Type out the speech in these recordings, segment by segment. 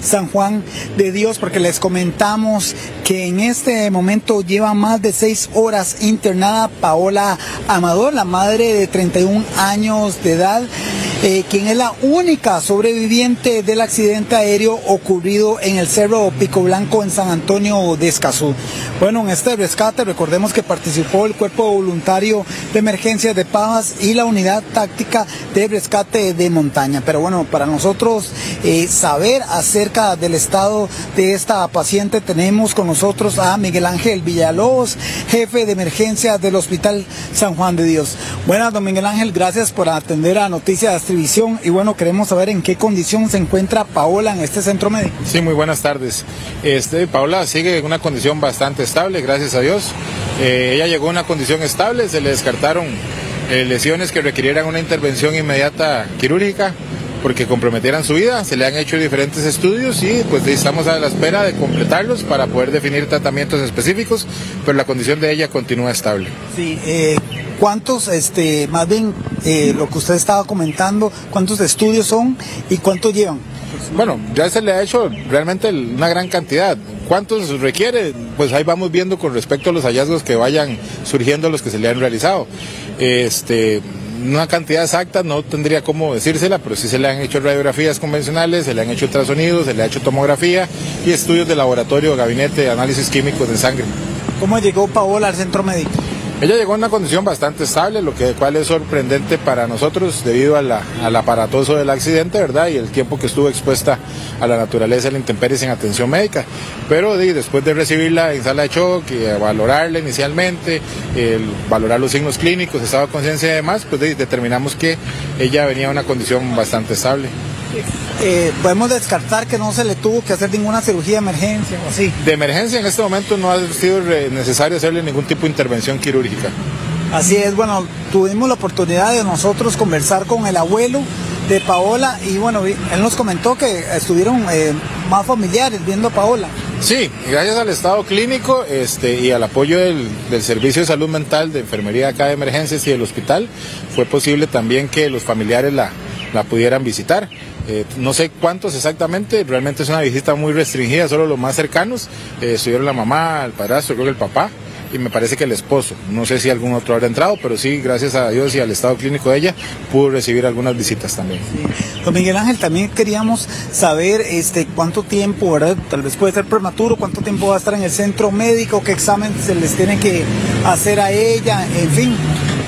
San Juan de Dios, porque les comentamos que en este momento lleva más de seis horas internada Paola Amador, la madre de 31 años de edad, eh, quien es la única sobreviviente del accidente aéreo ocurrido en el Cerro Pico Blanco en San Antonio de Escazú. Bueno, en este rescate recordemos que participó el Cuerpo Voluntario de Emergencias de Pavas y la Unidad Táctica de Rescate de Montaña. Pero bueno, para nosotros eh, saber acerca del estado de esta paciente tenemos con nosotros a Miguel Ángel Villalobos, jefe de emergencia del Hospital San Juan de Dios. Buenas, don Miguel Ángel, gracias por atender a Noticias Y bueno, queremos saber en qué condición se encuentra Paola en este centro médico. Sí, muy buenas tardes. Este, Paola sigue en una condición bastante estable, gracias a Dios. Eh, ella llegó en una condición estable, se le descartaron eh, lesiones que requirieran una intervención inmediata quirúrgica porque comprometieran su vida. Se le han hecho diferentes estudios y pues estamos a la espera de completarlos para poder definir tratamientos específicos, pero la condición de ella continúa estable. Sí, eh, ¿cuántos, este, más bien eh, lo que usted estaba comentando, cuántos estudios son y cuántos llevan? Bueno, ya se le ha hecho realmente una gran cantidad. ¿Cuántos requiere? Pues ahí vamos viendo con respecto a los hallazgos que vayan surgiendo los que se le han realizado. Este, una cantidad exacta no tendría cómo decírsela, pero sí se le han hecho radiografías convencionales, se le han hecho ultrasonidos, se le ha hecho tomografía y estudios de laboratorio, gabinete análisis químicos de sangre. ¿Cómo llegó Paola al centro médico? Ella llegó en una condición bastante estable, lo que cual es sorprendente para nosotros debido a la, al aparatoso del accidente, ¿verdad? Y el tiempo que estuvo expuesta a la naturaleza de la intemperie sin atención médica. Pero después de recibirla en sala de shock y valorarla inicialmente, el, valorar los signos clínicos, estado de conciencia y demás, pues determinamos que ella venía en una condición bastante estable. Eh, podemos descartar que no se le tuvo que hacer ninguna cirugía de emergencia o así. De emergencia en este momento no ha sido necesario hacerle ningún tipo de intervención quirúrgica. Así es, bueno, tuvimos la oportunidad de nosotros conversar con el abuelo de Paola y bueno, él nos comentó que estuvieron eh, más familiares viendo a Paola. Sí, gracias al estado clínico este, y al apoyo del, del, Servicio de Salud Mental de Enfermería acá de Emergencias y del hospital, fue posible también que los familiares la, la pudieran visitar. Eh, no sé cuántos exactamente, realmente es una visita muy restringida, solo los más cercanos. Eh, estuvieron la mamá, el padrastro, creo que el papá y me parece que el esposo. No sé si algún otro habrá entrado, pero sí, gracias a Dios y al estado clínico de ella, pudo recibir algunas visitas también. Sí. Don Miguel Ángel, también queríamos saber este cuánto tiempo, ¿verdad? Tal vez puede ser prematuro, cuánto tiempo va a estar en el centro médico, qué examen se les tiene que hacer a ella, en fin.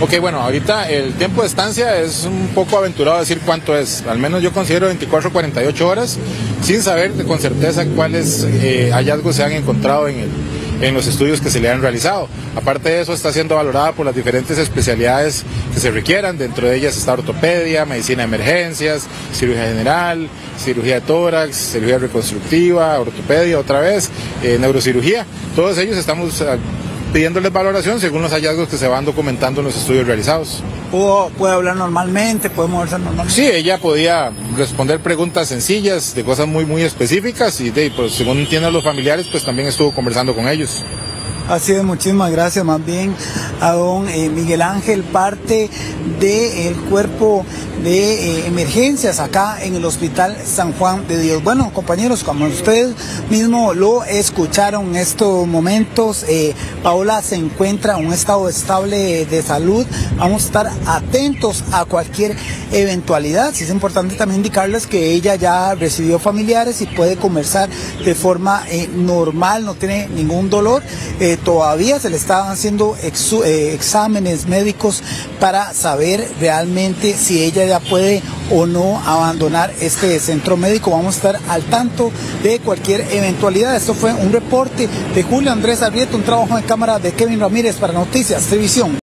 Ok, bueno, ahorita el tiempo de estancia es un poco aventurado decir cuánto es. Al menos yo considero 24 48 horas, sin saber con certeza cuáles eh, hallazgos se han encontrado en, el, en los estudios que se le han realizado. Aparte de eso, está siendo valorada por las diferentes especialidades que se requieran. Dentro de ellas está ortopedia, medicina de emergencias, cirugía general, cirugía de tórax, cirugía reconstructiva, ortopedia otra vez, eh, neurocirugía. Todos ellos estamos pidiéndoles valoración según los hallazgos que se van documentando en los estudios realizados. ¿Puede hablar normalmente? ¿Puede moverse normalmente? Sí, ella podía responder preguntas sencillas de cosas muy, muy específicas y de, pues, según entienden los familiares, pues también estuvo conversando con ellos. Así es, muchísimas gracias más bien a don eh, Miguel Ángel, parte del cuerpo de eh, emergencias acá en el Hospital San Juan de Dios. Bueno, compañeros, como ustedes mismo lo escucharon en estos momentos, eh, Paola se encuentra en un estado estable de salud. Vamos a estar atentos a cualquier eventualidad. Sí es importante también indicarles que ella ya recibió familiares y puede conversar de forma eh, normal, no tiene ningún dolor. Todavía se le estaban haciendo eh, exámenes médicos para saber realmente si ella ya puede o no abandonar este centro médico. Vamos a estar al tanto de cualquier eventualidad. Esto fue un reporte de Julio Andrés Arrieta, un trabajo en cámara de Kevin Ramírez para Noticias Televisión.